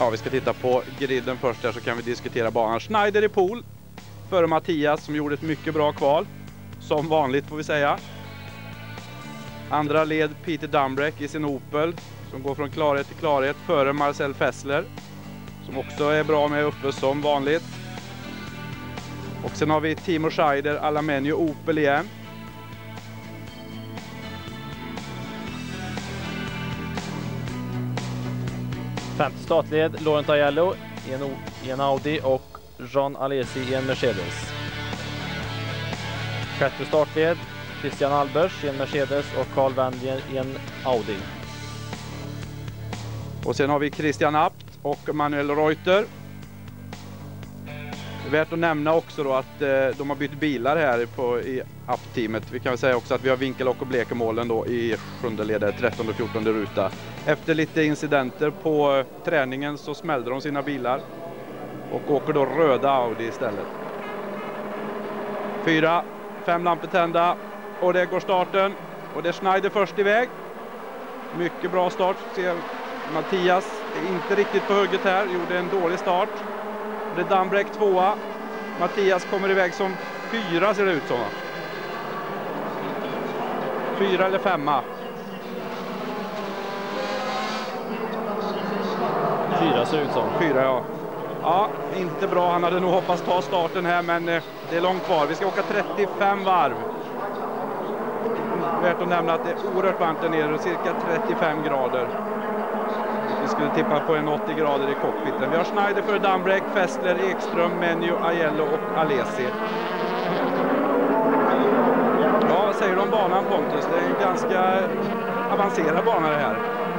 Ja, vi ska titta på griden först där så kan vi diskutera banan. Schneider i pool före Mattias som gjorde ett mycket bra kval. Som vanligt får vi säga. Andra led Peter Dumbreck i sin Opel som går från klarhet till klarhet före Marcel Fessler som också är bra med uppe som vanligt. Och sen har vi Timo Scheider, Alamenio Opel igen. Femte startled, Laurent Aiello i en, i en Audi och Jean Alesi i en Mercedes. Sjätte startled, Christian Albers i en Mercedes och Carl Wendler i en Audi. Och sen har vi Christian Abt och Manuel Reuter. Värt att nämna också då att eh, de har bytt bilar här på, i app-teamet. Vi kan väl säga också att vi har Winkelhock och Blekemålen då i sjunde ledet, eh, 13 och 14 ruta. Efter lite incidenter på eh, träningen så smällde de sina bilar och åker då röda Audi istället. Fyra, fem lampor tända och det går starten och det är Schneider först iväg. Mycket bra start. Ser Mattias är inte riktigt på hugget här, gjorde en dålig start. Det är Dambreck tvåa. Mattias kommer iväg som fyra ser det ut som. Fyra eller femma. Fyra ser det ut som. Fyra ja. Ja, inte bra. Han hade nog hoppats ta starten här men eh, det är långt kvar. Vi ska åka 35 varv. Värt att nämna att det är oerhört varmt där nere, cirka 35 grader. Skulle tippa på en 80 grader i cockpiten. Vi har Schneider för Dumbreck, Fessler, Ekström, Menu, Aiello och Alesi. Ja, vad säger du om banan Pontus? Det är en ganska avancerad bana det här.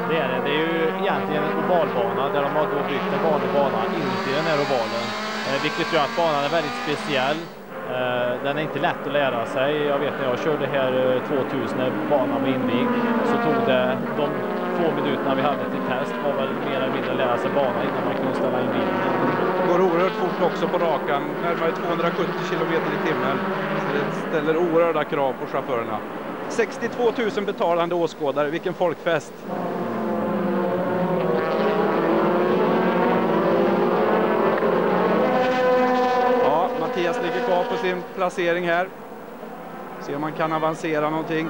Det är det. Det är ju egentligen en ovalbana där de har då byggt en vanlig bana inuti den här ovalen. Eh, vilket gör att banan är väldigt speciell. Eh, den är inte lätt att lära sig. Jag vet när jag körde här eh, 2000 när banan var invigd så tog det de två minuterna vi hade till test var väl mer eller mindre lära sig banan innan man kunde ställa in bilen. Det går oerhört fort också på rakan, närmare 270 kilometer i timmen. Så det ställer oerhörda krav på chaufförerna. 62 000 betalande åskådare, vilken folkfest! Ja, Mattias ligger kvar på sin placering här. Se om man kan avancera någonting.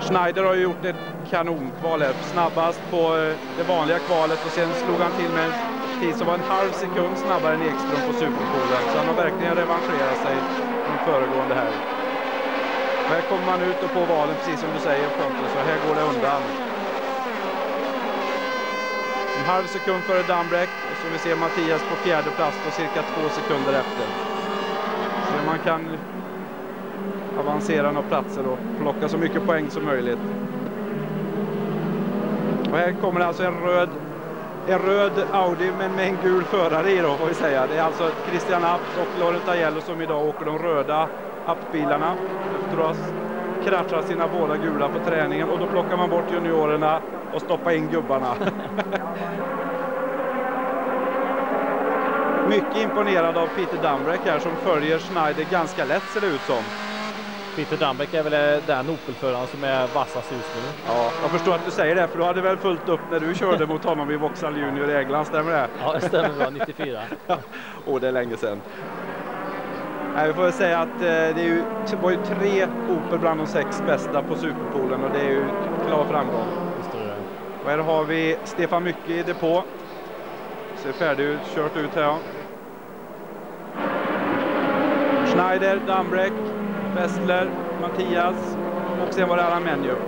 Schneider har ju gjort ett kanonkval här. Snabbast på eh, det vanliga kvalet och sen slog han till med en tid som var en halv sekund snabbare än Ekström på Superpoolen. Så han har verkligen revanscherat sig från föregående här. Och här kommer man ut och på valen precis som du säger Pontus, så här går det undan. En halv sekund före Dambrek och så vi ser Mattias på fjärde plats och cirka två sekunder efter. Så man kan avancera några platser och plocka så mycket poäng som möjligt. Och här kommer alltså en röd, en röd Audi men med en gul förare i då får vi säga. Det är alltså Christian Abt och Laurent Aiello som idag åker de röda Abt-bilarna efter att ha kraschat sina båda gula på träningen och då plockar man bort juniorerna och stoppar in gubbarna. Mycket imponerad av Peter Dumbreck här som följer Schneider ganska lätt ser det ut som. Peter Dambeck är väl den Opel-föraren som är vassast just nu. Ja, jag förstår att du säger det, för du hade väl fullt upp när du körde mot honom i Vauxhall Junior i England, stämmer det? Ja, det stämmer bra, 94. Och det är länge sedan. Nej, vi får väl säga att eh, det, är ju, var ju tre Opel bland de sex bästa på Superpoolen och det är ju klar framgång. Visst är det. Och här har vi Stefan Mycke i depå. Ser färdig ut, kört ut här. ja. Schneider, Dumbreck, Westler, Mattias och sen var det Allan Menjo.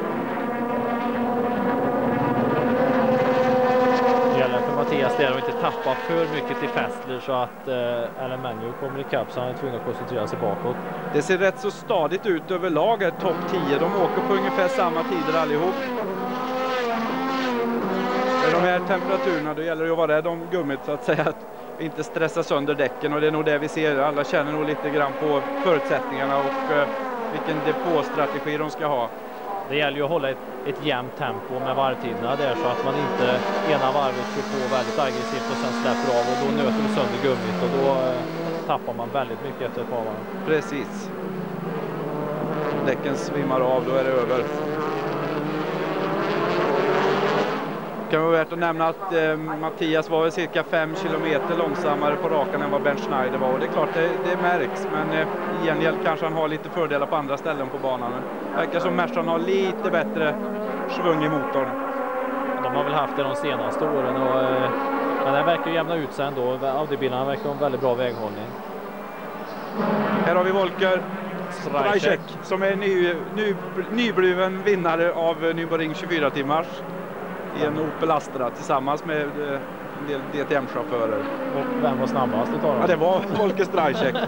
Det gäller för Mattias där att inte tappa för mycket till Fessler så att eh, kommer ikapp så han är tvungen att koncentrera sig bakåt. Det ser rätt så stadigt ut överlag här, topp 10. De åker på ungefär samma tider allihop. Med de här temperaturerna då gäller det att vara rädd om gummit så att säga. Inte stressa sönder däcken och det är nog det vi ser. Alla känner nog lite grann på förutsättningarna och eh, vilken depåstrategi de ska ha. Det gäller ju att hålla ett, ett jämnt tempo med varvtiderna där så att man inte ena varvet kör på väldigt aggressivt och sen släpper av och då nöter du sönder gummit och då eh, tappar man väldigt mycket efter ett par varv. Precis. Däcken svimmar av, då är det över. Kan vara värt att nämna att eh, Mattias var väl cirka 5 kilometer långsammare på rakan än vad Bernt Schneider var. Och det är klart, det, det märks. Men eh, i gengäld kanske han har lite fördelar på andra ställen på banan. Det verkar som Mercan har lite bättre svung i motorn. De har väl haft det de senaste åren. Och, eh, men den verkar jämna ut sig ändå. Audi-bilarna verkar ha en väldigt bra väghållning. Här har vi Volker Strajcek som är ny, ny, nybliven vinnare av Nürburgring 24 timmars i en Opel Astra tillsammans med eh, en del DTM-chaufförer. Och vem var snabbast utav dem? Ja, det var Volker Strajcek.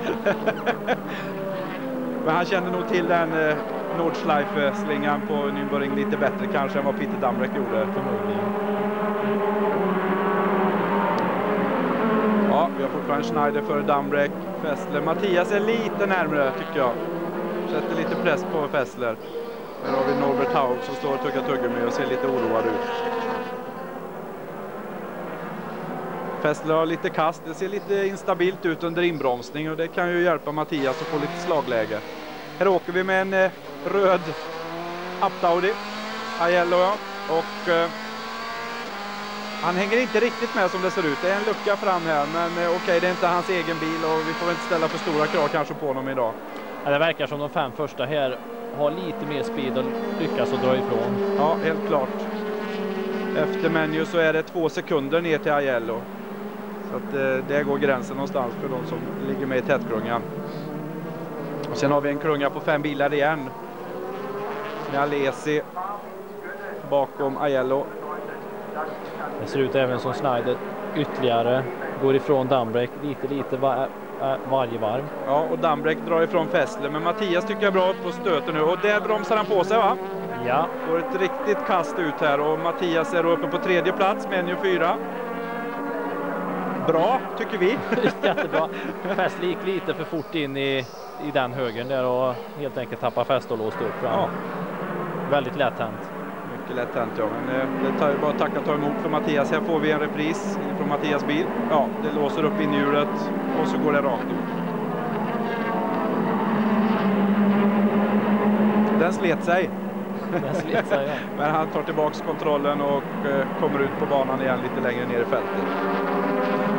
Men han kände nog till den eh, Nordschleife-slingan på Nürburgring lite bättre kanske än vad Peter Dambrek gjorde. Förmodligen. Ja, vi har fortfarande Schneider före Dambrek. Fessler. Mattias är lite närmre tycker jag. Sätter lite press på Fessler. Här har vi Norbert Haug som står och tuggar tuggummi och ser lite oroad ut. Fessler har lite kast. Det ser lite instabilt ut under inbromsning och det kan ju hjälpa Mattias att få lite slagläge. Här åker vi med en eh, röd Aptaudi. Aiello ja. Och eh, han hänger inte riktigt med som det ser ut. Det är en lucka fram här men eh, okej okay, det är inte hans egen bil och vi får väl inte ställa för stora krav kanske på honom idag. Ja, det verkar som de fem första här har lite mer speed och lyckas att dra ifrån. Ja, helt klart. Efter menu så är det två sekunder ner till Aiello. Så att eh, där går gränsen någonstans för de som ligger med i tätklungan. Och sen har vi en klunga på fem bilar igen. Med Alesi bakom Aiello. Det ser ut även som Schneider ytterligare går ifrån Dambrek lite lite varje varv. Ja, och Dambrek drar ifrån Fessler, men Mattias tycker jag är bra på stöten nu och där bromsar han på sig va? Ja. Får ett riktigt kast ut här och Mattias är uppe på tredje plats med Enjo 4. Bra, tycker vi. Jättebra. Fessler gick lite för fort in i, i den högen där och helt enkelt tappade fäste och låste upp. Ja. Väldigt lätt hänt mycket lätt hänt ja. Men eh, det tar bara att tacka och ta emot för Mattias. Här får vi en repris från Mattias bil. Ja, det låser upp inhjulet och så går det rakt ut. Den slet sig. Den slet sig ja. Men han tar tillbaks kontrollen och eh, kommer ut på banan igen lite längre ner i fältet.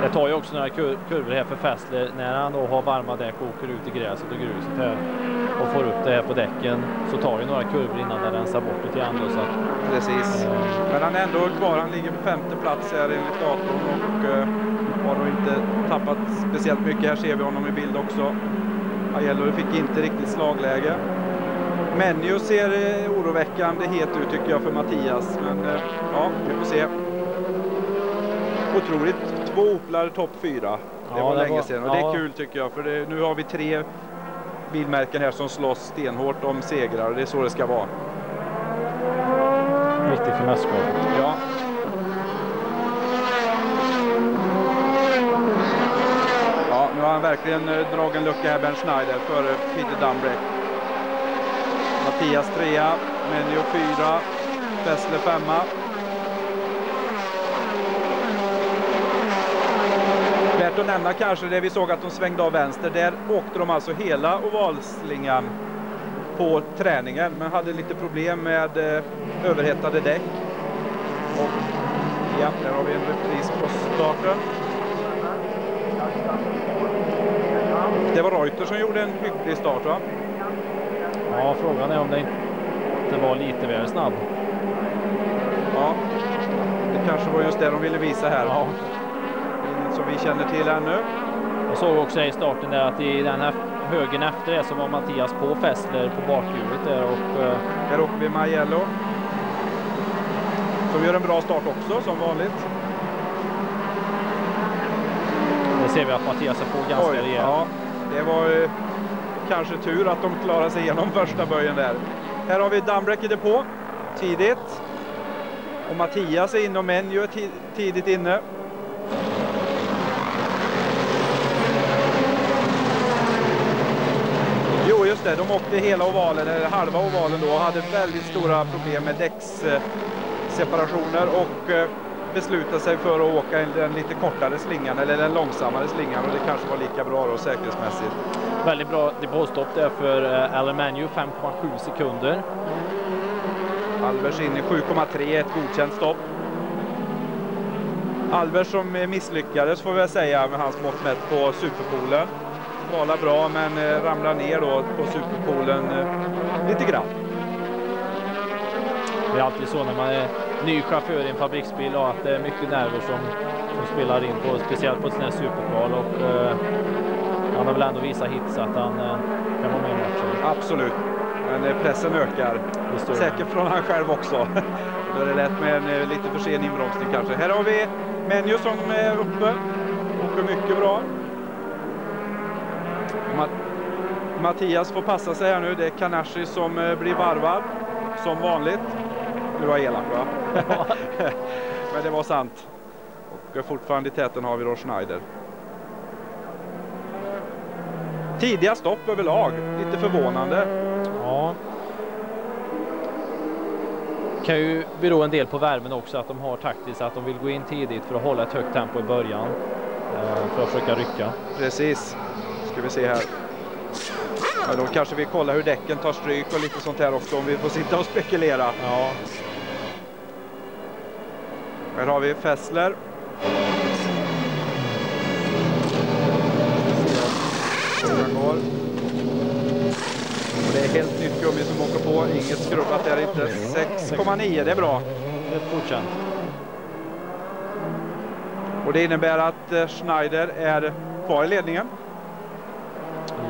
Det tar ju också några kur kurvor här för Fessler när han då har varma däck och åker ut i gräset och gruset här och får upp det här på däcken så tar ju några kurvor innan det rensar bort lite grann. Då, så att, Precis, äh, men han är ändå kvar. Han ligger på femte plats här enligt datorn och äh, har då inte tappat speciellt mycket. Här ser vi honom i bild också. Aiello fick inte riktigt slagläge. Menio ser eh, oroväckande het ut tycker jag för Mattias, men äh, ja, vi får se. Otroligt två Oplar topp fyra. Det ja, var det länge var, sedan och ja. det är kul tycker jag för det, nu har vi tre bilmärken här som slåss stenhårt om segrar och det är så det ska vara. Viktigt för mästerskapet. Ja. Ja, nu har han verkligen eh, dragit en lucka här, Ben Schneider, före Peter Dambrek. Mattias trea, Menio fyra, Fessler femma. Värt att nämna kanske det vi såg att de svängde av vänster. Där åkte de alltså hela ovalslingan på träningen men hade lite problem med eh, överhettade däck. Och ja, där har vi en repris på starten. Det var Reuter som gjorde en hygglig start va? Ja, frågan är om det inte var lite väl snabb. Ja, det kanske var just det de ville visa här. Ja som vi känner till ännu. Jag såg också i starten där att i den här högen efter det så var Mattias på Fessler på bakhjulet där och... Uh... Här åker vi Maiello. Som gör en bra start också som vanligt. Det ser vi att Mattias är på ganska rejält. Ja, det var uh, kanske tur att de klarade sig igenom första böjen där. Här har vi Dambrek i depå tidigt. Och Mattias är inne och Menjo tidigt inne. Det. De åkte hela ovalen, eller halva ovalen då, och hade väldigt stora problem med däcksseparationer och eh, beslutade sig för att åka den lite kortare slingan eller den långsammare slingan och det kanske var lika bra då säkerhetsmässigt. Väldigt bra depåstopp där för eh, Alan Manu, 5,7 sekunder. Albers in i 7,3, ett godkänt stopp. Albers som misslyckades får vi säga med hans mått mätt på Superpoolen. Kvalar bra men eh, ramlar ner då på Superpoolen eh, lite grann. Det är alltid så när man är ny chaufför i en fabriksbil och att det är mycket nerver som, som spelar in på, speciellt på ett sånt här superkval och eh, han har väl ändå visat hits att han eh, kan vara med i matchen. Absolut, men eh, pressen ökar. Säkert från han själv också. Då är det lätt med en lite för sen inbromsning kanske. Här har vi Menju som är uppe. Åker mycket bra. Mattias får passa sig här nu. Det är Kanashi som eh, blir varvad som vanligt. Nu var elak va? Men det var sant. Och fortfarande i täten har vi då Schneider. Tidiga stopp överlag, lite förvånande. Ja. Kan ju bero en del på värmen också, att de har taktiskt att de vill gå in tidigt för att hålla ett högt tempo i början. Eh, för att försöka rycka. Precis. Ska vi se här. Ja, då kanske vi kollar hur däcken tar stryk och lite sånt här också om vi får sitta och spekulera. Ja. Här har vi Fessler. det är helt nytt gummi som åker på, inget skrubbat där inte. 6,9, det är bra. Det är godkänt. Och det innebär att eh, Schneider är kvar i ledningen.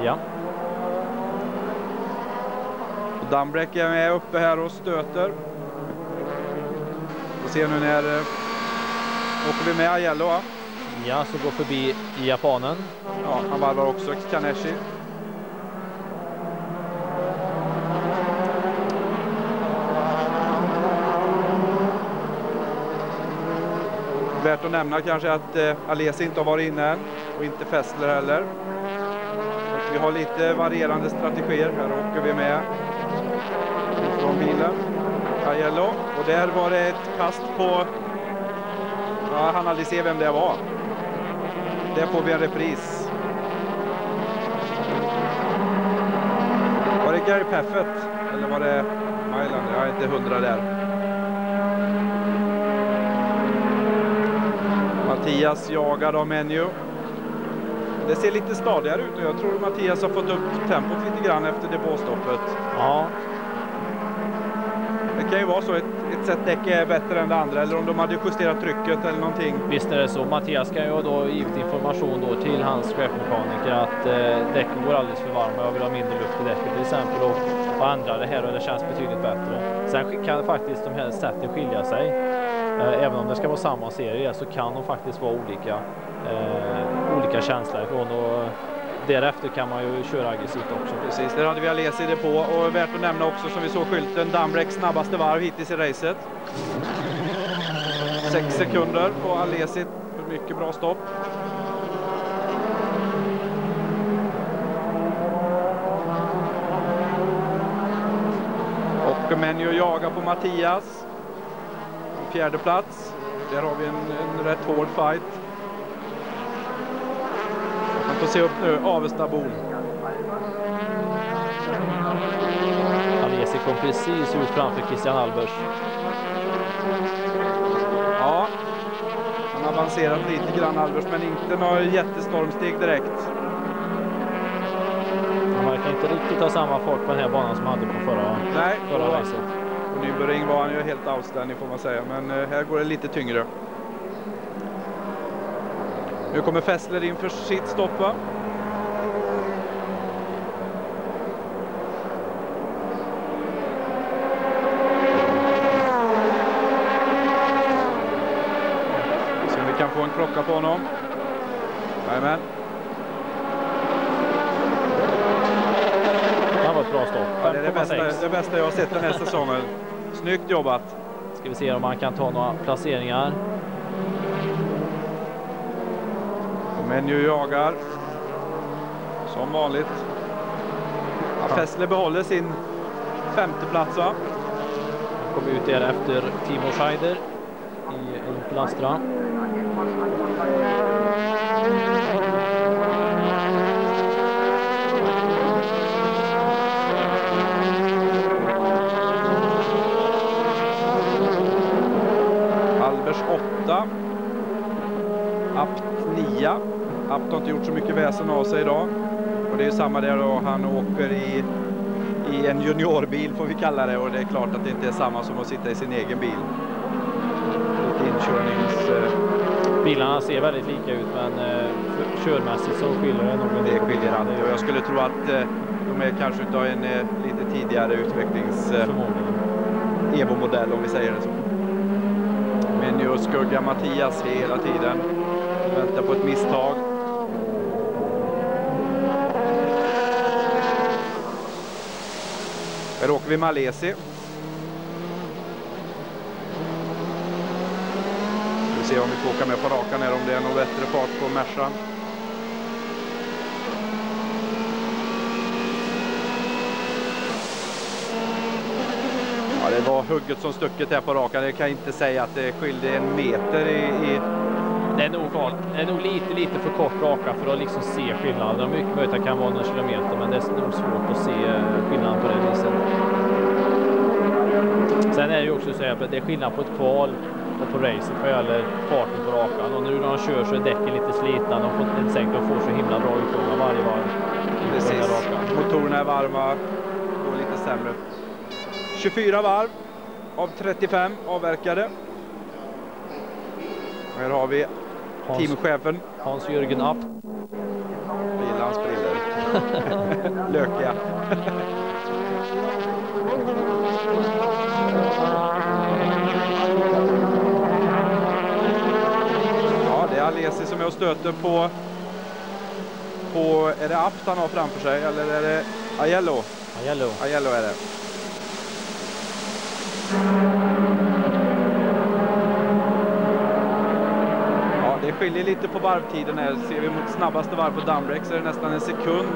Ja. Och Dambrek är med uppe här och stöter. Vi ser nu när eh, åker vi med Ajello va? Ja, så går förbi japanen. Ja, han varvar också Kaneshi. Värt att nämna kanske att eh, Alesi inte har varit inne än och inte Fessler heller. Och vi har lite varierande strategier. Här åker vi med från bilen. Aiello. Och där var det ett kast på... Ja, han aldrig se vem det var. Där får vi en repris. Var det Gary Paffett eller var det Mylander? Jag är inte hundra där. Mattias jagar av Menu. Det ser lite stadigare ut och jag tror Mattias har fått upp tempot lite grann efter depåstoppet. Ja. Det kan ju vara så ett, ett set däck är bättre än det andra eller om de hade justerat trycket eller någonting. Visst är det så. Mattias kan ju då givit information då till hans chefmekaniker att eh, däcken går alldeles för varma. Jag vill ha mindre luft i däcken till exempel och, och ändra det här och det känns betydligt bättre. Sen kan faktiskt de här sätten skilja sig. Eh, även om det ska vara samma serie så kan de faktiskt vara olika, eh, olika känslor ifrån. Och, därefter kan man ju köra aggressivt också. Precis, där hade vi Alesi det på och värt att nämna också som vi såg skylten Dambrek snabbaste varv hittills i racet. Sex sekunder på Alesi, mycket bra stopp. Och Menio jagar på Mattias. Fjärde plats. Där har vi en, en rätt hård fight. Får se upp nu, Avestabon. Alesi kom precis ut framför Christian Albers. Ja, han avancerat lite grann Albers, men inte några jättestormsteg direkt. Han verkar inte riktigt ha samma fart på den här banan som han hade på förra, Nej, förra racet. På Nürburgring var han ju helt outstanding får man säga, men eh, här går det lite tyngre. Nu kommer Fessler in för sitt stopp va? Se om vi kan få en klocka på honom. Jajamän. Det var ett bra stopp. Ja, det är det bästa, det bästa jag har sett den här säsongen. Snyggt jobbat. Ska vi se om han kan ta några placeringar. Menu jagar. Som vanligt. Ja, Fessler behåller sin femte plats va? Han kom ut där efter Timo Scheider i Opel Astra. Albers åtta. Apt 9. Apt har inte gjort så mycket väsen av sig idag. Och det är samma där då, han åker i, i en juniorbil får vi kalla det och det är klart att det inte är samma som att sitta i sin egen bil. Inkörnings... Eh... Bilarna ser väldigt lika ut men eh, körmässigt så skiljer det nog. Det skiljer alltid och jag skulle tro att eh, de är kanske utav en lite tidigare utvecklings... Evo-modell om vi säger det så. Men ju skugga Mattias hela tiden. Väntar på ett misstag. Här åker vi Malesi. Vi får se om vi får åka med på rakan här om det är någon bättre fart på Mercan. Ja, det var hugget som stucket här på rakan. Jag kan inte säga att det skilde en meter i, i det är, nog, det är nog lite, lite för kort raka för att liksom se skillnaden. Det är mycket möjligt att det kan vara någon kilometer, men det är nog svårt att se skillnaden på det viset. Sen är det ju också så att det är skillnad på ett kval och på racet vad gäller farten på rakan. Och nu när de kör så är däcken lite slitna. De får inte säkert de får så himla bra utgång av varje varv. Precis. Motorerna är varma, går lite sämre. 24 varv av 35 avverkade. Här har vi Hans, teamchefen. Hans-Jörgen App. Bilans briller. Lökiga. ja, det är Alesi som och stöter på på, är det Apt han har framför sig eller är det Aiello? Aiello. Aiello är det. Skiljer lite på varvtiden här. Ser vi mot snabbaste varv på Dumbreck så är det nästan en sekund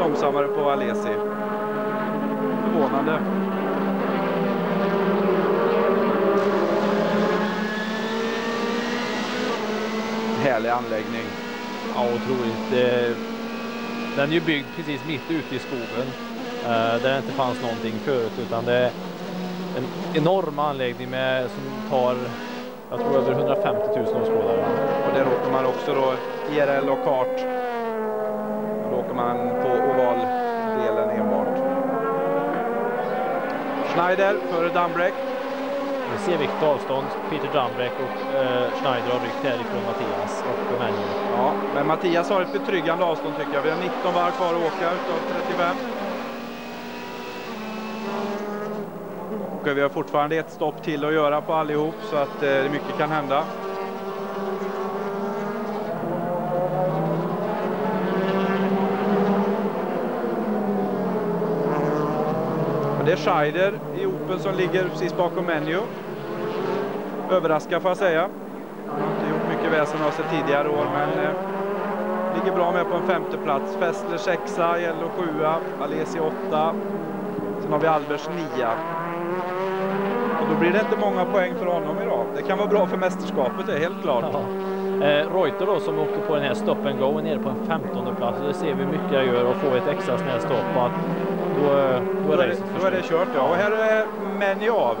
långsammare på Alesi. Förvånande. Härlig anläggning. Ja, otroligt. Den är ju byggd precis mitt ute i skogen eh, där det inte fanns någonting förut utan det är en enorm anläggning med, som tar jag tror över 150 000 åskådare. Och där åker man också då IRL och kart. Då åker man på ovaldelen enbart. Schneider före Dumbreck. Vi ser vilket avstånd Peter Dumbreck och eh, Schneider har ryckt härifrån Mattias och Manuel. Ja, men Mattias har ett betryggande avstånd tycker jag. Vi har 19 varv kvar att åka utav 35. Vi har fortfarande ett stopp till att göra på allihop så att eh, mycket kan hända. Det är Scheider i Open som ligger precis bakom Menu. Överraskad får jag säga. Han har inte gjort mycket väsen av sig tidigare år men eh, ligger bra med på en femte plats. Fessler sexa, Jello sjua, Alesi åtta. Sen har vi Albers nia. Då blir det inte många poäng för honom idag. Det kan vara bra för mästerskapet, det är helt klart. Ja. Eh, Reuter då som åker på den här stop and go nere på en 15 plats. Det ser vi mycket jag gör och får ett extra snällt stopp. Att då, eh, då, är då, är det, då är det kört ja. Och här är Menny av.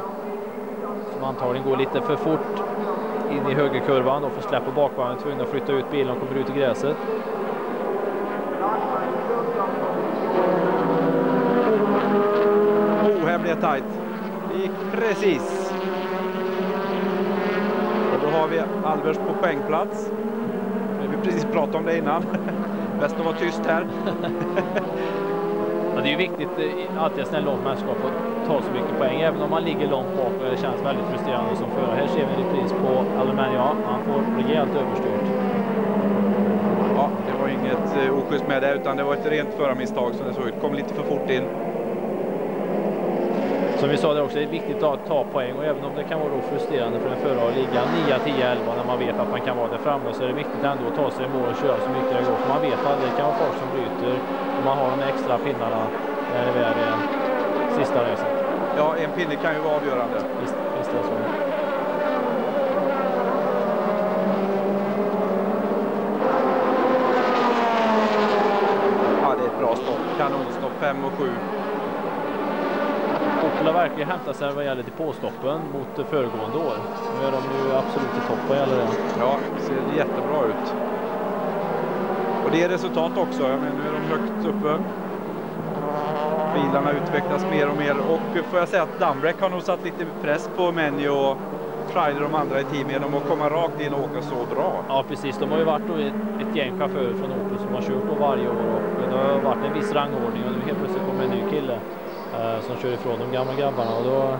Som antagligen går lite för fort in i högerkurvan och får släppa bakvagnen. Tvungen att flytta ut bilen och kommer ut i gräset. Oh, här blir det tajt precis. Och då har vi Albers på poängplats. Vi precis pratat om det innan. Bäst att vara tyst här. ja, det är ju viktigt eh, alltid ett långt mästerskap att ta så mycket poäng, även om man ligger långt bak och det känns väldigt frustrerande som förare. Här ser vi en repris på Alumania. Han får rejält överstyrt. Ja, det var inget eh, oschysst med det, utan det var ett rent förarmisstag som det såg ut. Kom lite för fort in. Som vi sa det också, är viktigt att ta poäng och även om det kan vara frustrerande för en förare att ligga 9, 10, 11 när man vet att man kan vara där framme så är det viktigt ändå att ta sig i mål och köra så mycket det går. För man vet aldrig, det kan vara folk som bryter och man har de extra pinnarna när det väl är sista racet. Ja, en pinne kan ju vara avgörande. Visst, visst är det så. Ja, det är ett bra stopp. Kanonstopp 5 och 7. Opel har verkligen hämtat sig vad gäller depåstoppen mot föregående år. Nu är de ju absolut i topp vad gäller det. Ja, det ser jättebra ut. Och det är resultat också. Jag menar, nu är de högt uppe. Bilarna utvecklas mer och mer och får jag säga att Dumbrek har nog satt lite press på Menjo och Friday de andra i teamet genom att komma rakt in och åka så bra. Ja precis, de har ju varit då ett, ett gäng chaufförer från Opel som har kört på varje år och det har varit en viss rangordning och nu helt plötsligt kommer en ny kille som kör ifrån de gamla grabbarna och då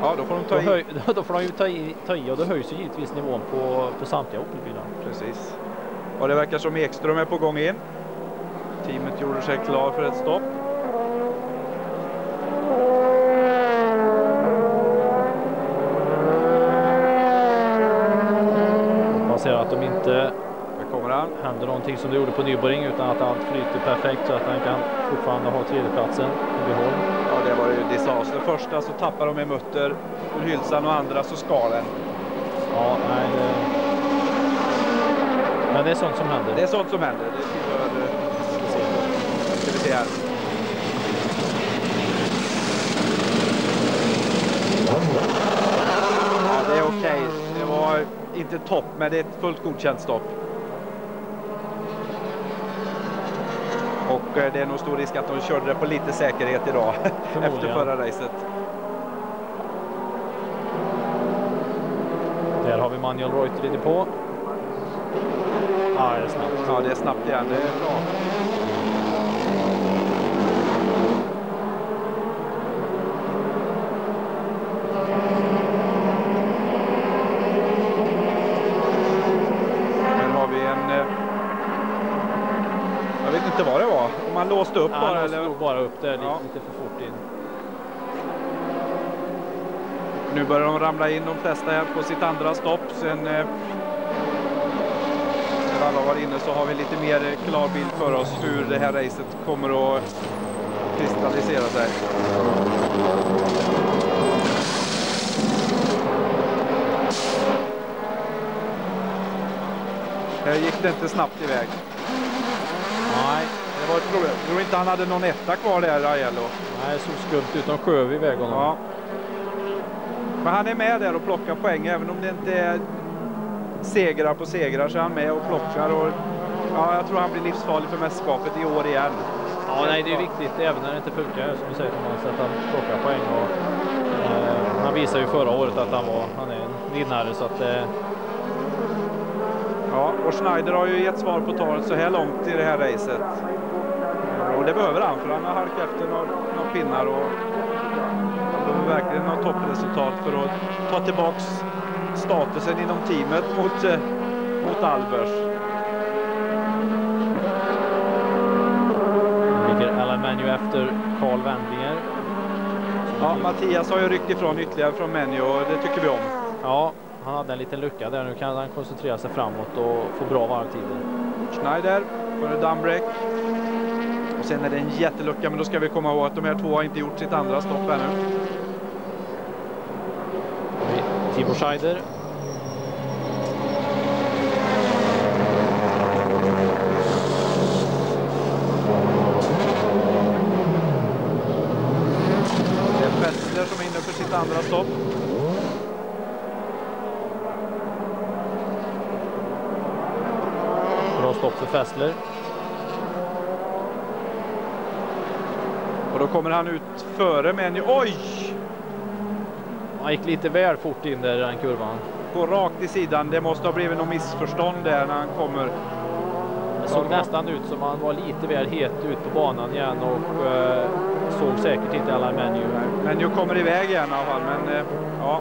Ja, då får de ta i. höj, då får de ju ta i, ta i och då höjs ju givetvis nivån på, på samtliga Opel-bilar. Precis. Och det verkar som Ekström är på gång in. Teamet gjorde sig klar för ett stopp. Man ser att de inte. Händer någonting som det gjorde på Nürburgring utan att allt flyter perfekt så att han kan fortfarande ha tredjeplatsen i behåll. Ja, det var ju disaster. Första så tappar de en mutter ur hylsan och andra så skar den. Ja, nej, det... Men det är sånt som händer. Det är sånt som händer. Det tillhör... eh, Ska vi se här. Ja, det är okej. Det var inte topp, men det är ett fullt godkänt stopp. Och eh, det är nog stor risk att de körde det på lite säkerhet idag efter förra racet. Där har vi Manuel Reuter på. Ja, det är snabbt. Ja, det är snabbt igen. Det är bra. Här har vi en... eh, Jag vet inte vad det var. Om man låste upp Ja, bara han bara upp lite, Ja. lite för fort in. Nu börjar de ramla in de flesta här på sitt andra stopp. Sen eh, när alla var inne så har vi lite mer eh, klar bild för oss hur det här racet kommer att kristallisera sig. Här gick det inte snabbt iväg. Var ett problem. Jag tror inte han hade någon etta kvar där, Aiello. nej, såg skumt ut. De sköv iväg honom. Ja. Men han är med där och plockar poäng även om det inte är segrar på segrar så är han med och plockar. Och, ja, jag tror han blir livsfarlig för mästerskapet i år igen. Ja, nej, det är viktigt även när det inte funkar som du säger Thomas, att han plockar poäng. Och, eh, han visade ju förra året att han, var, han är en vinnare så att eh, Ja, och Schneider har ju gett svar på talet så här långt i det här racet. Det behöver han för han har halkat efter några, några pinnar och han behöver verkligen ha toppresultat för att ta tillbaks statusen inom teamet mot, eh, mot Albers. ligger Alan Manu efter Carl Wendlinger. Ja, Mattias har ju ryckt ifrån ytterligare från Menio och det tycker vi om. Ja, han hade en liten lucka där. Nu kan han koncentrera sig framåt och få bra varvtider. Schneider före Dumbrek. Och sen är det en jättelucka, men då ska vi komma ihåg att de här två har inte gjort sitt andra stopp ännu. Tibor Scheider. Det är Fessler som är inne för sitt andra stopp. Bra stopp för Fessler. Då kommer han ut före Menio. Oj! Han gick lite väl fort in där i den kurvan. Går rakt i sidan. Det måste ha blivit något missförstånd där när han kommer. Det såg nästan ut som han var lite väl het ut på banan igen och eh, såg säkert inte alla menu. Menio kommer iväg igen i alla fall, men eh, ja,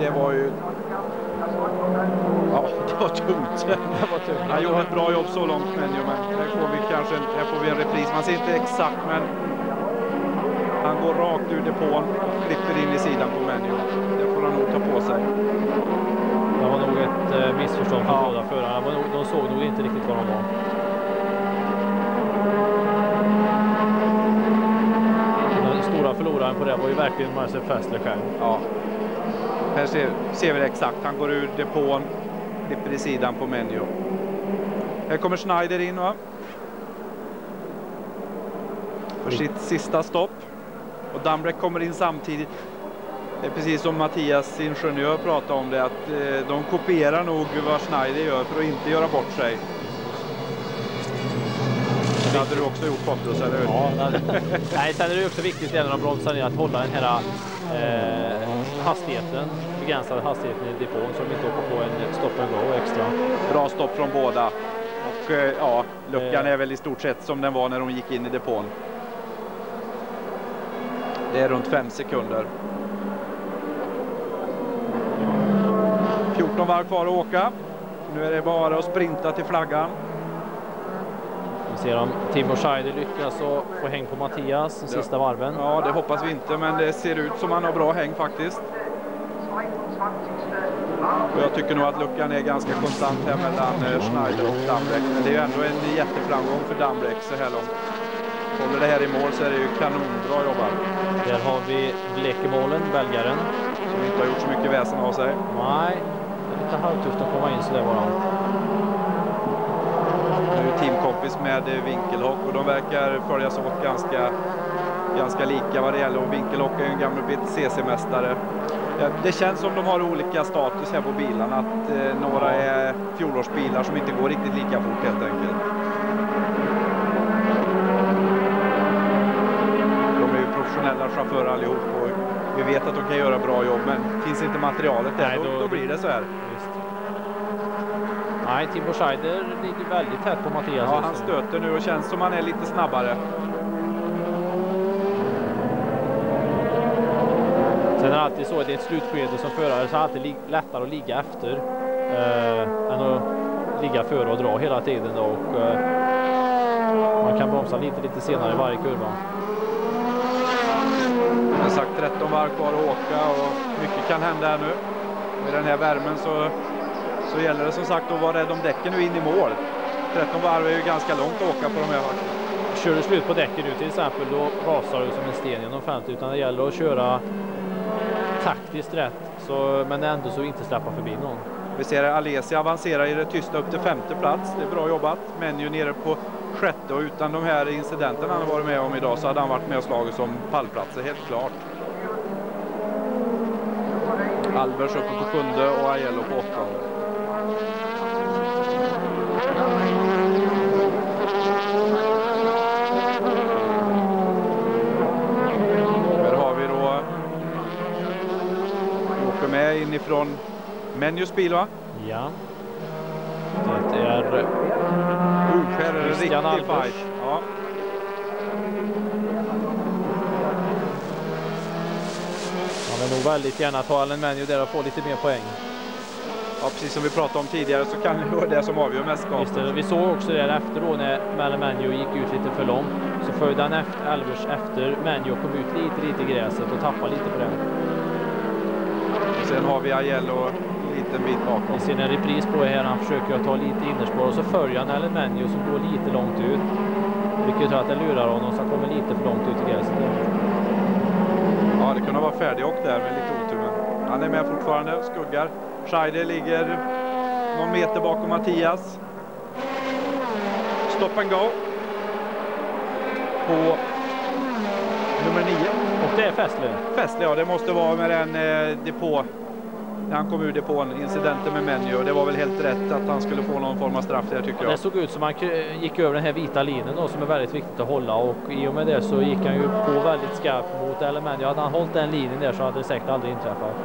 det var ju... Ja, det var tungt. Det var tungt. Han gjorde ett bra jobb så långt Menjo, men här får vi kanske här får vi en repris. Man ser inte exakt, men går rakt ur depån och klipper in i sidan på Menjo. Det får han nog ta på sig. Det var nog ett eh, missförstånd från Ja. båda förarna. De, såg nog inte riktigt vad de var. Den stora förloraren på det var ju verkligen Marcel Fessler själv. Ja. Här ser, ser vi det exakt. Han går ur depån, klipper i sidan på Menjo. Här kommer Schneider in va? För sitt sista stopp. Och Dambrek kommer in samtidigt. Det är precis som Mattias ingenjör pratade om det, att eh, de kopierar nog vad Schneider gör för att inte göra bort sig. Det hade du också gjort Pontus, eller hur? Ja, nej, sen är det också viktigt när de bromsar ner att hålla den här eh, hastigheten, begränsade hastigheten i depån så de inte åker på en stopp and go extra. Bra stopp från båda. Och eh, ja, luckan är väl i stort sett som den var när de gick in i depån. Det är runt fem sekunder. 14 varv kvar att åka. Nu är det bara att sprinta till flaggan. Vi ser om Timo Scheider lyckas och få häng på Mattias de sista varven. Ja, det hoppas vi inte, men det ser ut som han har bra häng faktiskt. Och jag tycker nog att luckan är ganska konstant här mellan eh, Schneider och Dambrek. Men det är ju ändå en jätteframgång för Dambrek så här långt. Håller det här i mål så är det ju kanonbra jobbat. Där har vi Blekemålen, belgaren. Som inte har gjort så mycket väsen av sig. Nej, det är lite halvtufft att komma in så där bara. Nu är teamkompis med Winkelhock och de verkar följas åt ganska, ganska lika vad det gäller. Och Winkelhock är en gammal BTCC-mästare. Det känns som de har olika status här på bilarna. Att eh, några är fjolårsbilar som inte går riktigt lika fort helt enkelt. De är ju professionella chaufförer allihop och vi vet att de kan göra bra jobb men finns inte materialet där Nej, då, då, då, blir det så här. Just. Nej, Timo Scheider ligger väldigt tätt på Mattias. Ja, han stöter nu och känns som han är lite snabbare. Sen är det alltid så att i ett slutskede som förare så är det alltid lättare att ligga efter eh, än att ligga före och dra hela tiden. Och, eh, man kan bromsa lite, lite senare i varje kurva. Som sagt 13 varv kvar att åka och mycket kan hända här nu. Med den här värmen så, så gäller det som sagt att vara rädd om däcken nu in i mål. 13 varv är ju ganska långt att åka på de här vakterna. Kör du slut på däcken nu till exempel då rasar du som en sten genom fältet utan det gäller att köra taktiskt rätt, så, men ändå så inte släppa förbi någon. Vi ser Alessia avancerar i det tysta upp till femte plats. Det är bra jobbat. Men ju nere på sjätte och utan de här incidenterna han har varit med om idag så hade han varit med och slagit som pallplatser, helt klart. Albers uppe på sjunde och Aiello på åttonde. Här har vi då. Åker med inifrån Menjus bil va? Ja. Det är... Uh, här är det riktig fight. Ja. Han vill nog väldigt gärna ta Allen Menju där och få lite mer poäng. Ja, precis som vi pratade om tidigare så kan det vara det som avgör mästerskapet. Vi såg också där efter då när Manamanjo gick ut lite för långt så följde han efter Elvers efter Manjo kom ut lite, lite i gräset och tappade lite på det. Sen har vi Aiello en bit bakom. Vi ser en repris på här. Han försöker ta lite innerspår och så följer han Elemenio som går lite långt ut. Vilket tror att det lurar honom så han kommer lite för långt ut i gräset. Ja, det kunde vara färdigåkt där med lite otur. Men han är med fortfarande, skuggar. Scheider ligger någon meter bakom Mattias. Stop and go. På nummer nio. Och det är Fessler? Fessler, ja. Det måste vara med den eh, depå när han kom ur depån, incidenten med Menjo. Det var väl helt rätt att han skulle få någon form av straff där tycker jag. Det såg ut som han gick över den här vita linjen då, som är väldigt viktigt att hålla och i och med det så gick han ju på väldigt skarpt mot Elemenjo. Hade han hållit den linjen där så hade det säkert aldrig inträffat.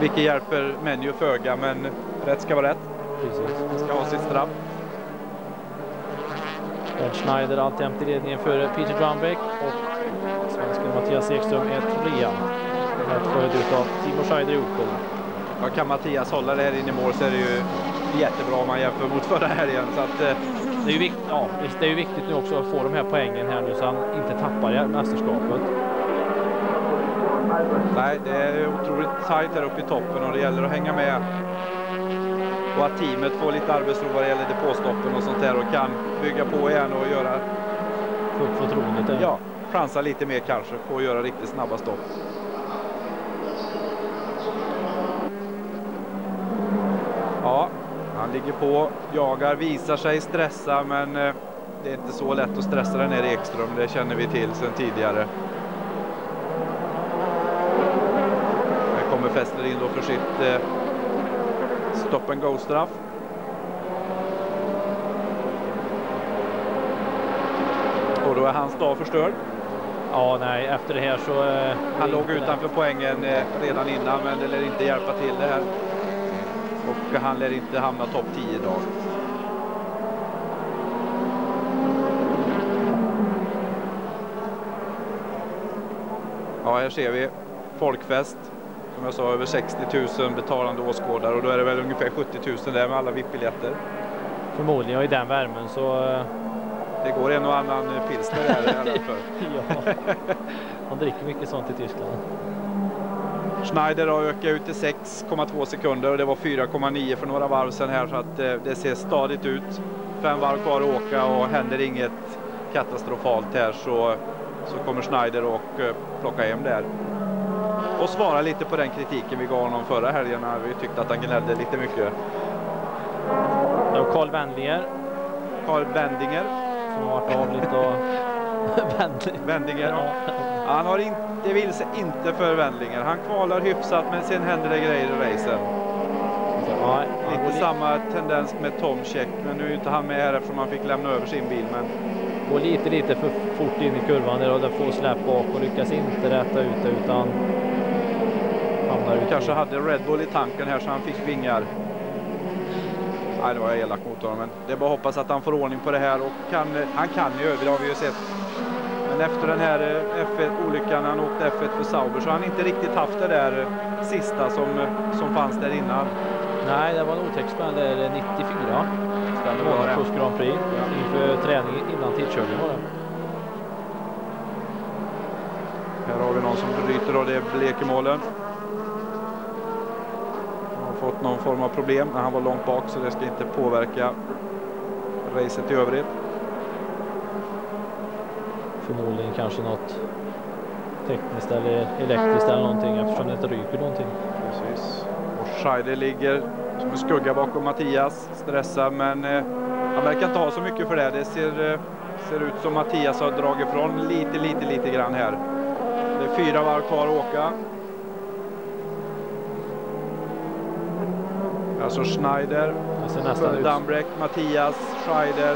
Vilket hjälper Menjo föga men rätt ska vara rätt. Precis. Han ska ha sitt straff. Ben Schneider alltjämt i ledningen för Peter Drumbeck och svensken Mattias Ekström är trea. Följd av Timo Scheider i Opel. Ja, kan Mattias hålla det här in i mål så är det ju jättebra om man jämför mot förra helgen. Så att, eh. det, är ju viktigt, ja, det är ju viktigt nu också att få de här poängen här nu så han inte tappar mästerskapet. Nej, det är otroligt tajt här uppe i toppen och det gäller att hänga med och att teamet får lite arbetsro vad det gäller depåstoppen och sånt där och kan bygga på igen och göra... Få upp förtroendet? Ja, chansa lite mer kanske på att göra riktigt snabba stopp. ligger på, jagar, visar sig stressa men eh, det är inte så lätt att stressa den här Ekström, det känner vi till sedan tidigare. Här kommer Fester in då för sitt eh, stop and go-straff. Och då är hans dag förstörd. Ja, nej, efter det här så... Eh, Han låg utanför poängen redan innan, men det lär inte hjälpa till det här. Och han lär inte hamna topp 10 idag. Ja, här ser vi folkfest. Som jag sa, över 60 000 betalande åskådare och då är det väl ungefär 70 000 där med alla VIP-biljetter. Förmodligen och i den värmen så... Eh, det går en och annan pilsner där ja, man dricker mycket sånt i Tyskland. Schneider har ökat ut till 6,2 sekunder och det var 4,9 för några varv sedan här så att eh, det ser stadigt ut. Fem varv kvar att åka och händer inget katastrofalt här så, så kommer Schneider och eh, plocka hem där. Och svara lite på den kritiken vi gav honom förra helgen när vi tyckte att han gnällde lite mycket. Carl Wendinger. Carl Wendinger. Som har varit av lite och Wendinger. Ja. Han har inte, vill sig inte för Wendlinger. Han kvalar hyfsat men sen händer det grejer i racen. Ja, lite samma tendens med Tom Check, men nu är inte han med här eftersom han fick lämna över sin bil. Men... Går lite, lite för fort in i kurvan där och där får släpp bak och lyckas inte rätta ut det utan hamnar ut. Kanske hade Red Bull i tanken här så han fick vingar. Nej, det var elak mot honom, men det är bara att hoppas att han får ordning på det här och kan, han kan i övrigt har vi ju sett men efter den här eh, F1-olyckan, han åkte F1 för Sauber, så har han inte riktigt haft det där eh, sista som, eh, som fanns där innan. Nej, det var en otäck smäll där 94. Stämmer bra Plus Grand Prix inför träning innan tidkörning var det. Här har vi någon som bryter av det blekemålen. Han har fått någon form av problem när han var långt bak så det ska inte påverka racet i övrigt förmodligen kanske något tekniskt eller elektriskt eller någonting eftersom det inte ryker någonting. Precis. Och Scheider ligger som en skugga bakom Mattias, stressar men eh, han verkar inte ha så mycket för det. Det ser, eh, ser ut som Mattias har dragit ifrån lite, lite, lite grann här. Det är fyra varv kvar att åka. Alltså Schneider, Dambrek, Mattias, Scheider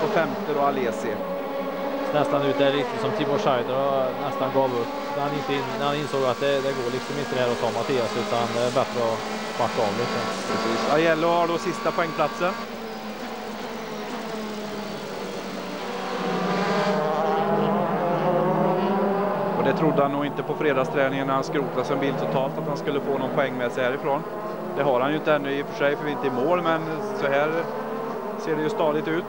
på femte då Alesi nästan ut där riktigt som Timo Scheider nästan gav upp. När han, inte in, när han insåg att det, det går liksom inte det här att ta Mattias utan det är bättre att backa av lite. Precis. Aiello har då sista poängplatsen. Och det trodde han nog inte på fredagsträningen när han skrotade sin bil totalt att han skulle få någon poäng med sig härifrån. Det har han ju inte ännu i och för sig för vi är inte i mål men så här ser det ju stadigt ut.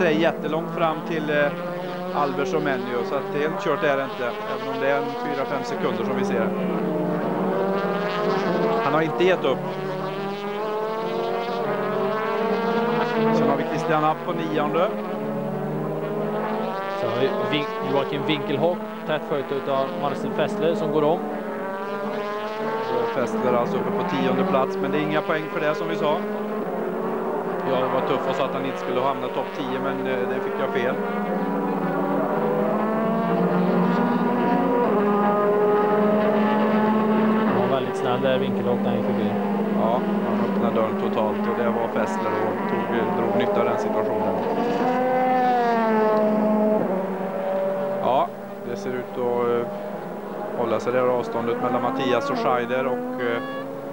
Det är inte så jättelångt fram till eh, Albers och Menio så att helt kört är det inte. Även om det är 4-5 sekunder som vi ser. Han har inte gett upp. Sen har vi Christian App på nionde. Sen har vi Joakim Winkelhock tätt följt av Marcel Fessler som går om. Fessler alltså uppe på tionde plats men det är inga poäng för det som vi sa. Jag var tuff och sa att han inte skulle hamna topp 10 men eh, det fick jag fel. Han var väldigt snäll där vinkelhopp när han gick förbi. Ja, han öppnade dörren totalt och det var Fessler och tog, drog nytta av den situationen. Ja, det ser ut att eh, hålla sig det avståndet mellan Mattias och Scheider och eh,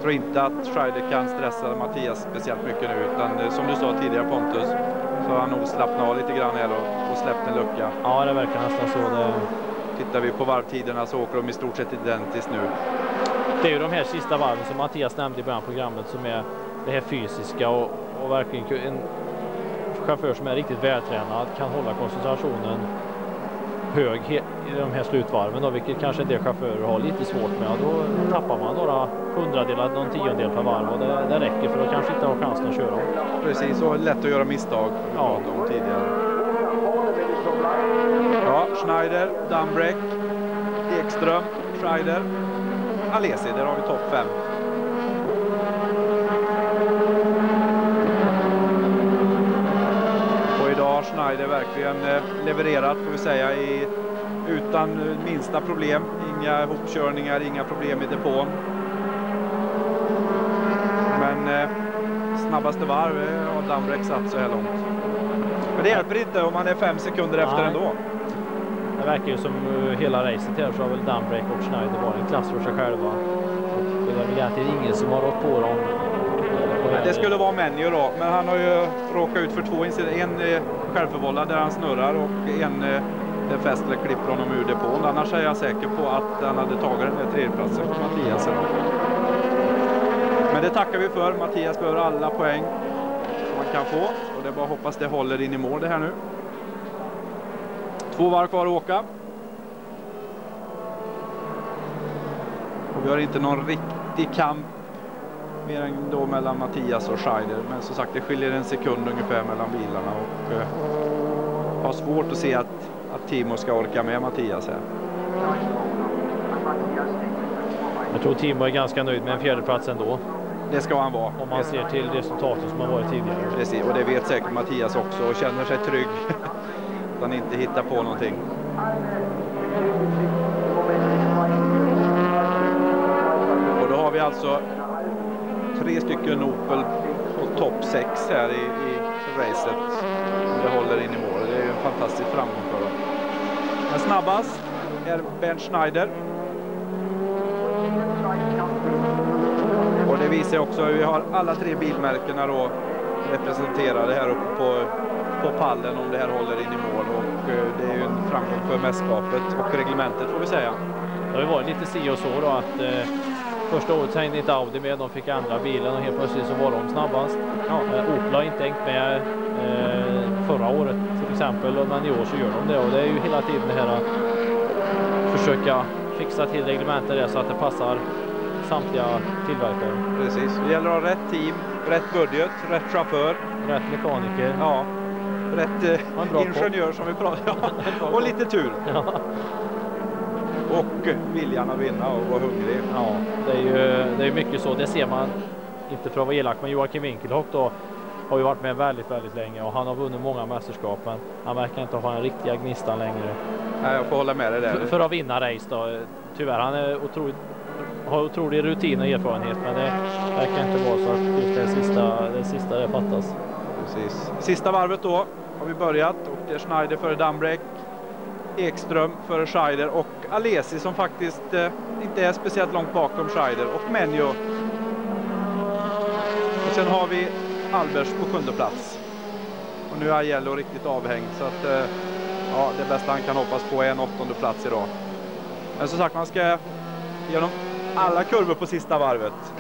tror inte att Schreider kan stressa Mattias speciellt mycket nu utan eh, som du sa tidigare Pontus så har han nog slappnat av lite grann här och, och släppt en lucka. Ja det verkar nästan så. Det... Tittar vi på varvtiderna så åker de i stort sett identiskt nu. Det är ju de här sista varven som Mattias nämnde i början av programmet som är det här fysiska och, och verkligen en chaufför som är riktigt vältränad kan hålla koncentrationen hög i de här slutvarven då, vilket kanske en del chaufförer har lite svårt med. Då tappar man några hundradelar, någon tiondel per varv och det, det räcker för att kanske inte ha chansen att köra. Precis, och lätt att göra misstag. Ja. Om tidigare. Ja, Schneider, Dambrek, Ekström, Schreider, Alesi, där har vi topp fem. Schneider verkligen eh, levererat får vi säga i utan minsta problem. Inga hopkörningar, inga problem i depån. Men eh, snabbaste varv har Dambrek satt så här långt. Men det hjälper inte om man är fem sekunder efter Nej. ändå. Det verkar ju som uh, hela racet här så har väl Dunbrake och Schneider varit en klass för sig själva. Det är väl egentligen ingen som har rått på dem. eh, Men det skulle vara Menio då, men han har ju råkat ut för två incidenter. En eh, självförvållad där han snurrar och en eh, där klipper honom ur depån. Annars är jag säker på att han hade tagit den där tredjeplatsen för Mattias. idag. Men det tackar vi för. Mattias behöver alla poäng som man kan få och det är bara att hoppas det håller in i mål det här nu. Två varv kvar att åka. Och vi har inte någon riktig kamp mer än då mellan Mattias och Scheider. Men som sagt, det skiljer en sekund ungefär mellan bilarna och eh, har svårt att se att, att Timo ska orka med Mattias här. Jag tror Timo är ganska nöjd med en fjärdeplats ändå. Det ska han vara. Om man ser till resultatet som har varit tidigare. Precis, och det vet säkert Mattias också och känner sig trygg. att han inte hittar på någonting. Och då har vi alltså tre stycken Opel på topp sex här i, i racet. Det håller in i mål. Det är en fantastisk framgång. Men snabbast är Bernt Schneider. Och det visar också att vi har alla tre bilmärkena då representerade här uppe på, på pallen om det här håller in i mål. Och eh, det är ju en framgång för mästerskapet och reglementet får vi säga. Det har ju varit lite si och så då att eh, första året så hängde inte Audi med, de fick andra bilen och helt plötsligt så var de snabbast. Ja. Eh, Opel har inte hängt med eh, förra året exempel, men i år så gör de det och det är ju hela tiden det här att försöka fixa till reglementet så att det passar samtliga tillverkare. Precis, det gäller att ha rätt team, rätt budget, rätt chaufför, Rätt mekaniker. ja, rätt eh, ingenjör som vi pratade om. och lite tur. Ja. Och viljan att vinna och vara hungrig. Ja, det är ju det är mycket så. Det ser man, inte för att vara elak, men Joakim Winkelhock då har ju varit med väldigt, väldigt länge och han har vunnit många mästerskap, men han verkar inte ha den riktiga gnistan längre Nej, jag får hålla med dig för, där. för att vinna race då. Tyvärr, han är otroligt, har otrolig rutin och erfarenhet, men det verkar inte vara så att just det sista, det sista det fattas. Precis. Sista varvet då har vi börjat och det är Schneider före Dambrek. Ekström före Scheider och Alesi som faktiskt eh, inte är speciellt långt bakom Scheider och Menjo. Och sen har vi Albers på sjunde plats. Och nu är Ajello riktigt avhängd så att eh, ja, det bästa han kan hoppas på är en åttonde plats idag. Men som sagt, man ska genom alla kurvor på sista varvet.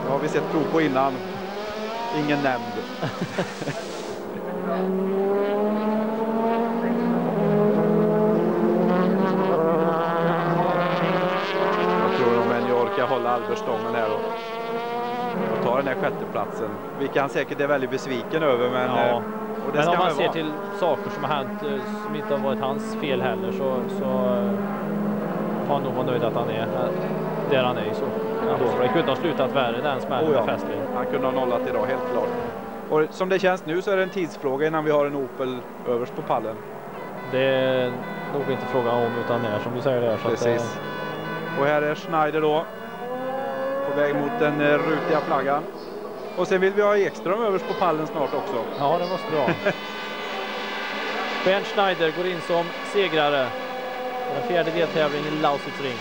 Det har vi sett prov på innan. Ingen nämnd. Alberstången här och, och ta den här sjätteplatsen. Vilket han säkert är väldigt besviken över. Men, Ja. eh, Men om man ser vara. till saker som har hänt eh, som inte har varit hans fel heller så, så eh, får han nog vara nöjd att han är eh, där han är så. För det kunde ha slutat värre den smällen Oh ja. med. Han kunde ha nollat idag, helt klart. Och som det känns nu så är det en tidsfråga innan vi har en Opel överst på pallen. Det är nog inte frågan om utan när som du säger där. Så att, Precis. Och här är Schneider då. På väg mot den eh, rutiga flaggan. Och sen vill vi ha Ekström överst på pallen snart också. eh, ja, det måste vi ha. Bernd Schneider går in som segrare. Den fjärde deltävlingen i Lausitz ring.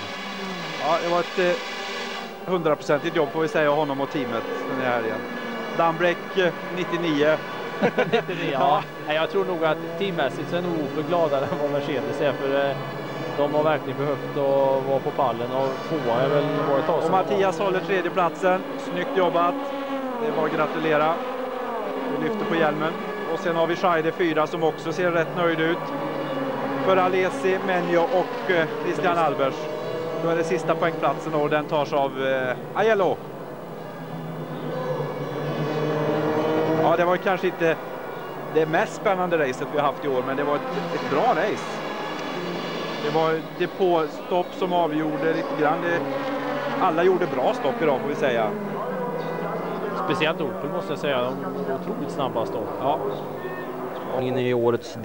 Ja, det var ett eh, hundraprocentigt jobb får vi säga honom och teamet den här helgen. Dambrek eh, 99. 99, ja. Nej, Jag tror nog att teammässigt så är nog Opel gladare än vad Mercedes är. För eh, de har verkligen behövt att vara på pallen och tvåa är väl var ett tag Och. Mattias håller tredjeplatsen. Snyggt jobbat. Det var att gratulera. Vi lyfter på hjälmen. Och sen har vi Scheider 4 som också ser rätt nöjd ut. För Alesi, Menjo och eh, Christian Albers. Då är det sista poängplatsen och den tas av eh, Aiello. Ja, det var kanske inte det mest spännande racet vi har haft i år, men det var ett, ett bra race. Det var depåstopp som avgjorde lite grann. Det, alla gjorde bra stopp idag får vi säga. Speciellt Opel måste jag säga. De var otroligt snabba stopp. Ja. in i årets